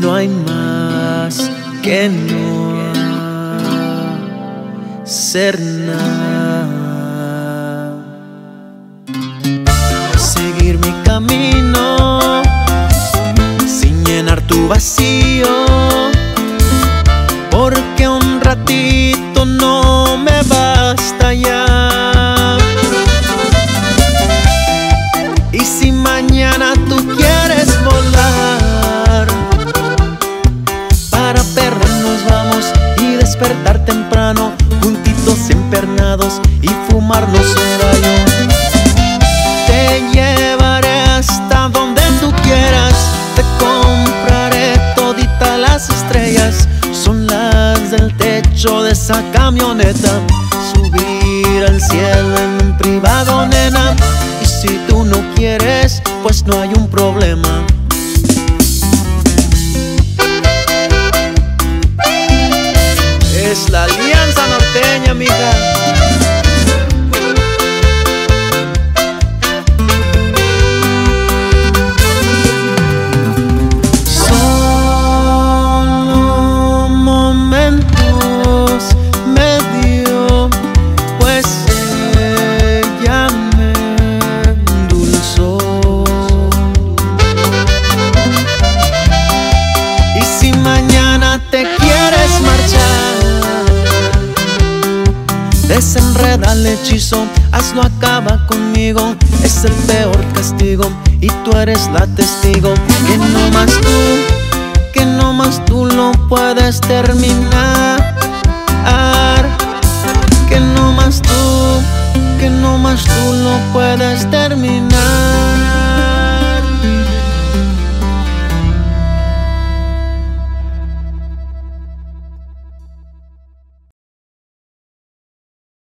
no hay más que no ser nada. Seguir mi camino sin llenar tu vacío, porque un ratito no me basta ya. Despertar temprano, juntitos empernados y fumarnos será yo. Te llevaré hasta donde tú quieras, te compraré todita las estrellas, son las del techo de esa camioneta. Subir al cielo en un privado, nena. Y si tú no quieres, pues no hay un problema. Desenreda el hechizo, hazlo acaba conmigo. Es el peor castigo y tú eres la testigo. Que no más tú, que no más tú lo puedes terminar. Que no más tú, que no más tú lo puedes terminar.